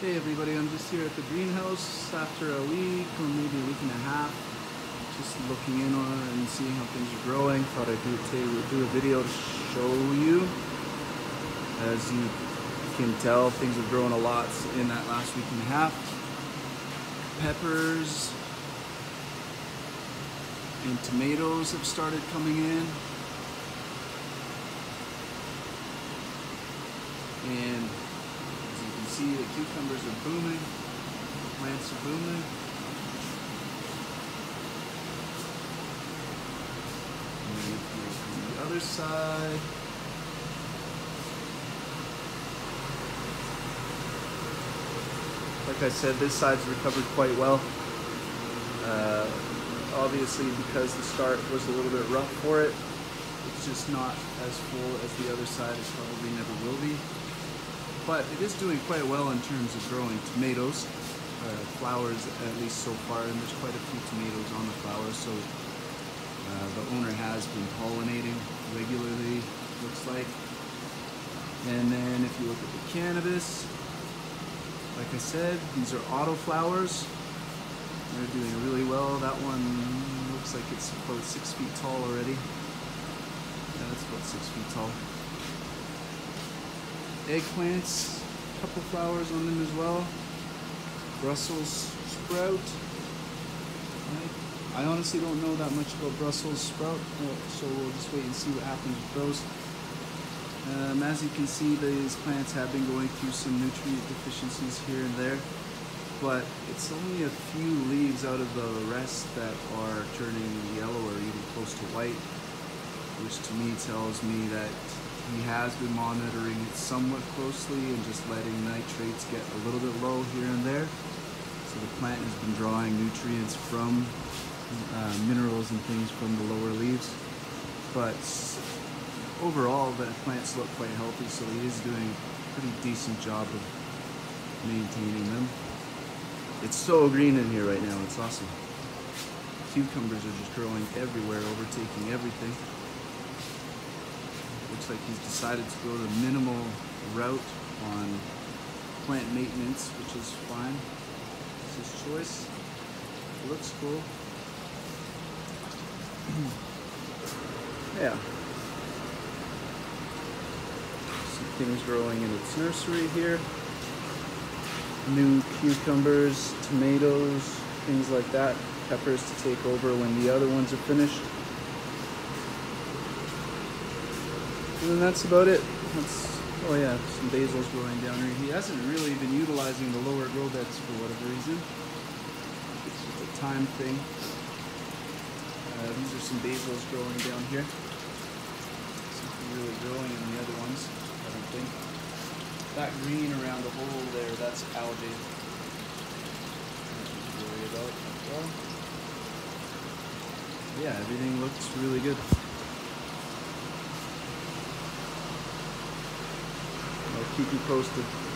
Hey everybody, I'm just here at the greenhouse after a week or maybe a week and a half. Just looking in on and seeing how things are growing. Thought I'd do, do a video to show you. As you can tell, things have grown a lot in that last week and a half. Peppers and tomatoes have started coming in. And see the cucumbers are booming, plants are booming. The other side. Like I said, this side's recovered quite well. Uh, obviously, because the start was a little bit rough for it, it's just not as full as the other side. It probably never will be but it is doing quite well in terms of growing tomatoes. Uh, flowers, at least so far, and there's quite a few tomatoes on the flowers, so uh, the owner has been pollinating regularly, looks like. And then if you look at the cannabis, like I said, these are auto flowers. They're doing really well. That one looks like it's about six feet tall already. Yeah, that's about six feet tall eggplants, a couple flowers on them as well. Brussels sprout. I honestly don't know that much about Brussels sprout, so we'll just wait and see what happens with those. Um, as you can see, these plants have been going through some nutrient deficiencies here and there, but it's only a few leaves out of the rest that are turning yellow or even close to white, which to me tells me that he has been monitoring it somewhat closely and just letting nitrates get a little bit low here and there. So the plant has been drawing nutrients from uh, minerals and things from the lower leaves. But overall, the plants look quite healthy, so he is doing a pretty decent job of maintaining them. It's so green in here right now, it's awesome. Cucumbers are just growing everywhere, overtaking everything looks like he's decided to go the minimal route on plant maintenance, which is fine. It's his choice. It looks cool. yeah. Some things growing in its nursery here. New cucumbers, tomatoes, things like that. Peppers to take over when the other ones are finished. And then that's about it. That's, oh yeah, some basil's growing down here. He hasn't really been utilizing the lower grow beds for whatever reason. It's just a time thing. Uh, these are some basils growing down here. Something really growing in the other ones, I don't think. That green around the hole there, that's algae. Worry about. Well, yeah, everything looks really good. Keep posted.